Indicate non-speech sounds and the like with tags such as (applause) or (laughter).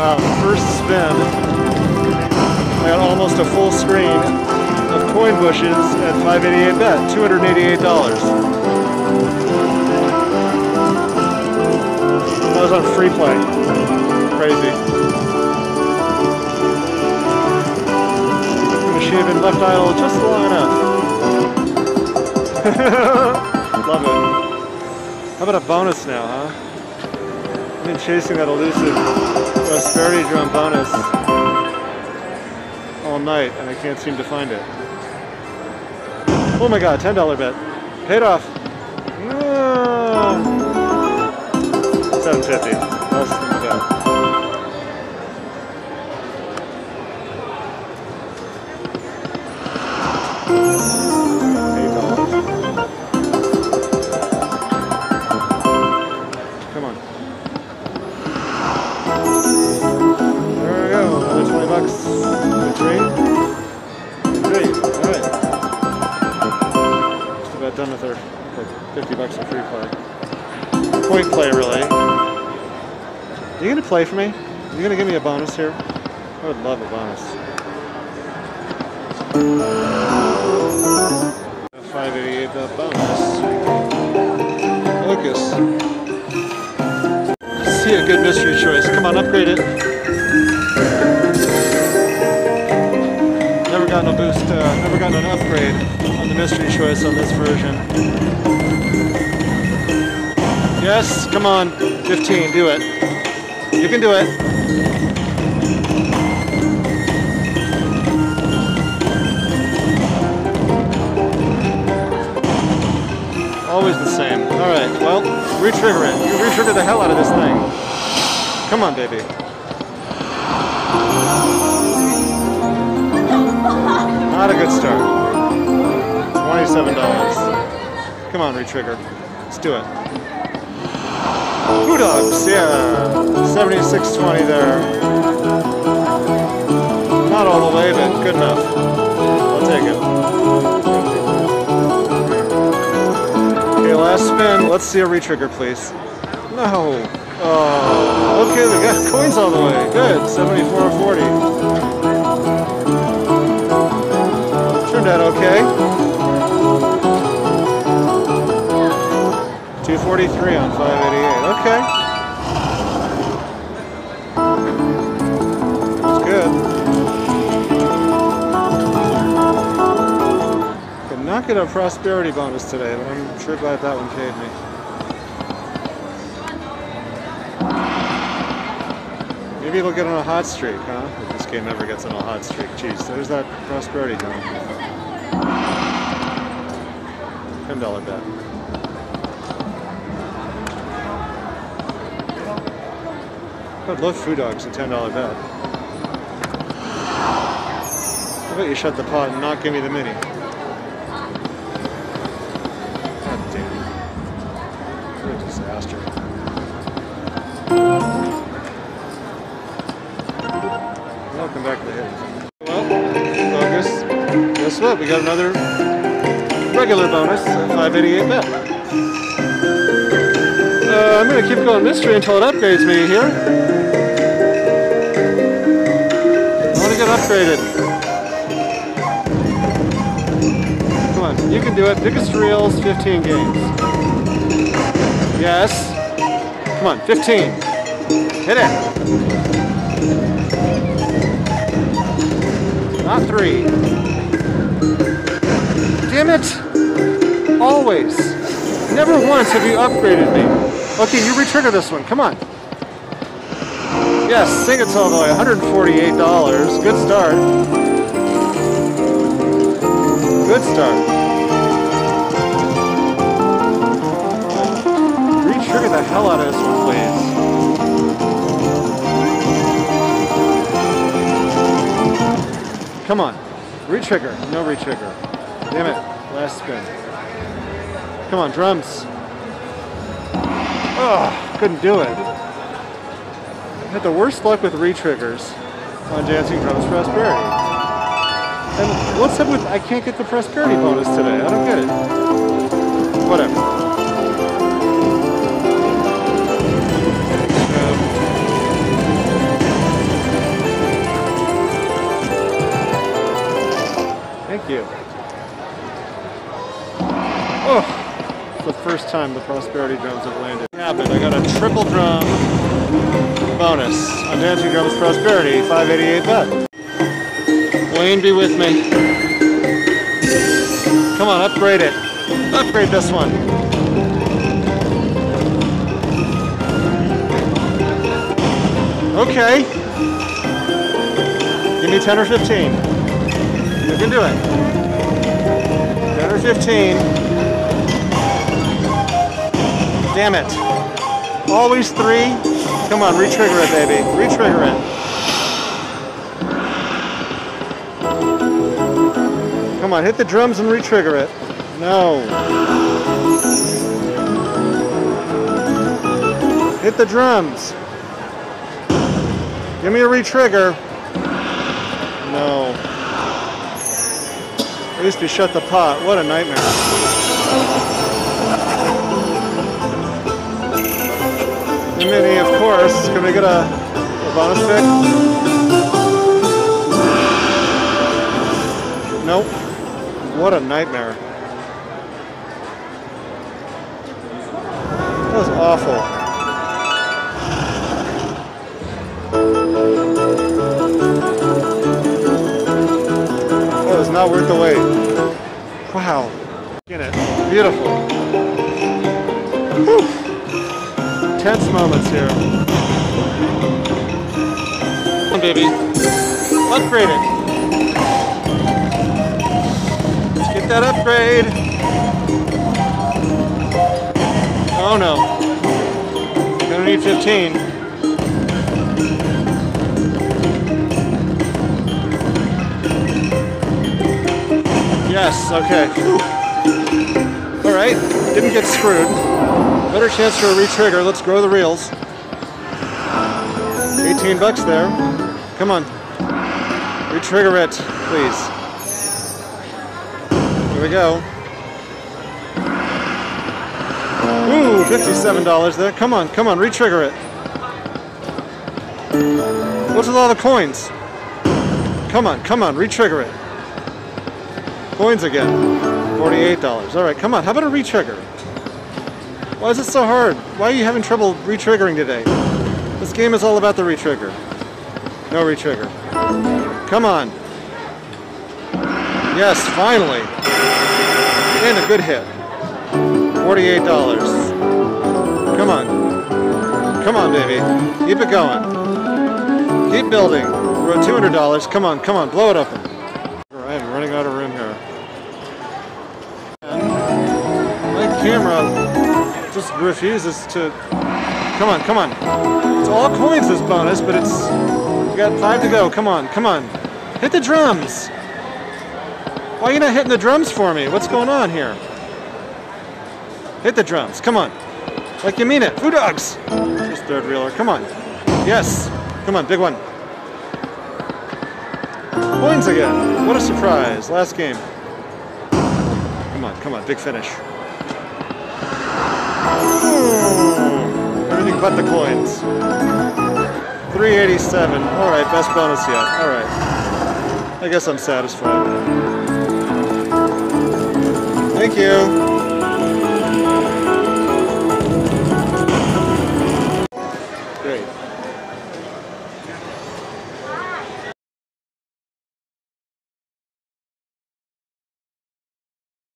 Wow, first spin. I got almost a full screen of coin bushes at 588 bet, $288. That was on free play. Crazy. She have been left idle just long enough. (laughs) Love it. How about a bonus now, huh? I've been chasing that elusive prosperity drum bonus all night and I can't seem to find it. Oh my god, $10 bet. Paid off. Ah. 750. Less than the bet. (laughs) Done with our like 50 bucks of free play. Point play, really. Are you gonna play for me? Are you gonna give me a bonus here? I would love a bonus. 588 bet bonus. Lucas. See a good mystery choice. Come on, upgrade it. Never gotten a boost, uh, never gotten an upgrade the mystery choice on this version. Yes, come on. 15, do it. You can do it. Always the same. Alright, well, re-trigger it. You re-trigger the hell out of this thing. Come on, baby. Not a good start. $27. Come on, re-trigger. Let's do it. Foo Dogs, yeah. 76.20 there. Not all the way, but good enough. I'll take it. Okay, last spin. Let's see a retrigger, please. No. Oh, okay, we got coins all the way. Good. 74.40. 243 on 588. Okay. That's good. Could not get a prosperity bonus today, but I'm sure glad that one paid me. Maybe it'll get on a hot streak, huh? If this game ever gets on a hot streak. Jeez, there's that prosperity going. $10 bet. I'd love foo dogs, a $10 bet. How about you shut the pot and not give me the mini? God damn. What a disaster. Welcome back to the hit. Well. Guess what? We got another regular bonus, a 588 bet. Uh, I'm gonna keep going mystery until it upgrades me here. Upgraded. Come on, you can do it. Biggest reels, 15 games. Yes. Come on, 15. Hit it. Not three. Damn it! Always. Never once have you upgraded me. Okay, you retrigger this one. Come on. Yes, sing it all the way. $148. Good start. Good start. Retrigger the hell out of this one, please. Come on. Retrigger. No retrigger. Damn it. Last spin. Come on, drums. Oh, couldn't do it had the worst luck with re-triggers on Dancing Drums Prosperity. And what's up with, I can't get the Prosperity bonus today, I don't get it. Whatever. Thank you. Oh, it's the first time the Prosperity drums have landed. Happened. I got a triple drum bonus on Dancing Drums Prosperity, 588 bet. Wayne, be with me. Come on, upgrade it. Upgrade this one. Okay. Give me 10 or 15. You can do it. 10 or 15. Damn it. Always three. Come on, retrigger it, baby. Retrigger it. Come on, hit the drums and retrigger it. No. Hit the drums. Give me a retrigger. No. At least we shut the pot. What a nightmare. Mini, of course. Can we get a, a bonus pick? Nope. What a nightmare. That was awful. Not worth the wait. Wow. Get it. Beautiful. Tense moments here. Come on, baby. Upgrade it. Let's get that upgrade. Oh no. Gonna need 15. Yes, okay. All right, didn't get screwed. Better chance for a retrigger. Let's grow the reels. 18 bucks there. Come on. Retrigger it, please. Here we go. Ooh, $57 there. Come on, come on, retrigger it. What's with all the coins? Come on, come on, retrigger it. Coins again. $48. All right, come on. How about a retrigger? Why is it so hard? Why are you having trouble retriggering today? This game is all about the retrigger. No retrigger. Come on. Yes, finally. And a good hit. $48. Come on. Come on, baby. Keep it going. Keep building. We're at $200. Come on, come on. Blow it open. Just refuses to. Come on, come on. It's all coins this bonus, but it's. We got five to go. Come on, come on. Hit the drums. Why are you not hitting the drums for me? What's going on here? Hit the drums. Come on. Like you mean it. Foo dogs. Just third reeler. Come on. Yes. Come on, big one. Coins again. What a surprise. Last game. Come on, come on. Big finish. Hmm. Everything but the coins. 387. Alright, best bonus yet. Alright. I guess I'm satisfied. Thank you.